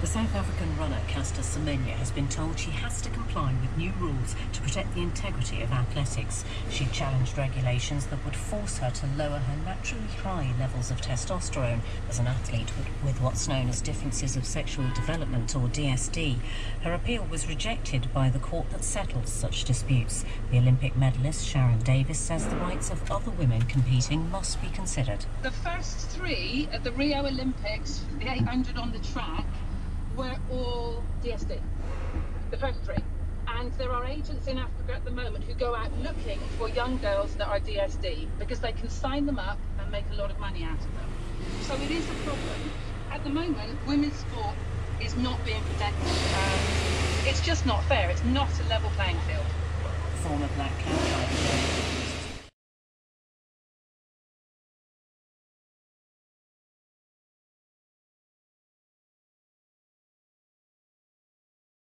The South African runner Caster Semenya has been told she has to comply with new rules to protect the integrity of athletics. She challenged regulations that would force her to lower her naturally high levels of testosterone as an athlete with what's known as differences of sexual development or DSD. Her appeal was rejected by the court that settles such disputes. The Olympic medalist Sharron Davies, says the rights of other women competing must be considered. The first three at the Rio Olympics, the 800 on the track, were all DSD. The first three. And there are agents in Africa at the moment who go out looking for young girls that are DSD because they can sign them up and make a lot of money out of them. So it is a problem. At the moment, women's sport is not being protected. Um, it's just not fair. It's not a level playing field. Former black